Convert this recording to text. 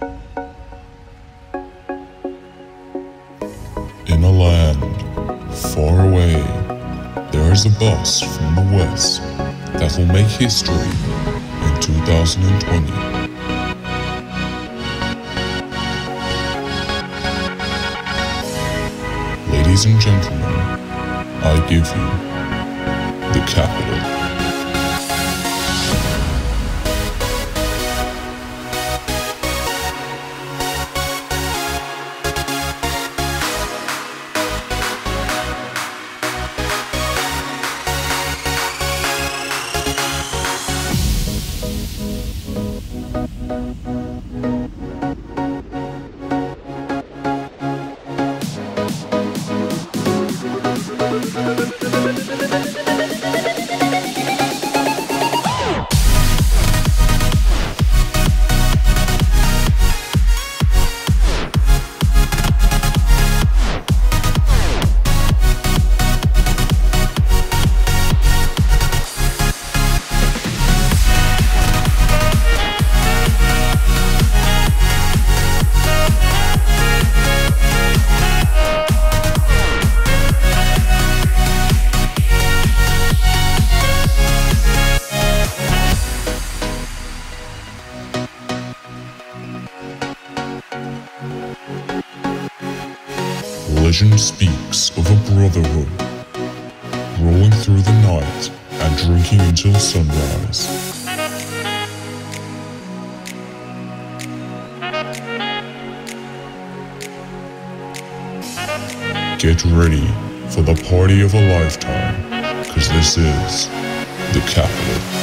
In a land far away, there is a bus from the West that will make history in 2020. Ladies and gentlemen, I give you the capital. Legend speaks of a brotherhood rolling through the night and drinking until sunrise. Get ready for the party of a lifetime, cause this is the capital.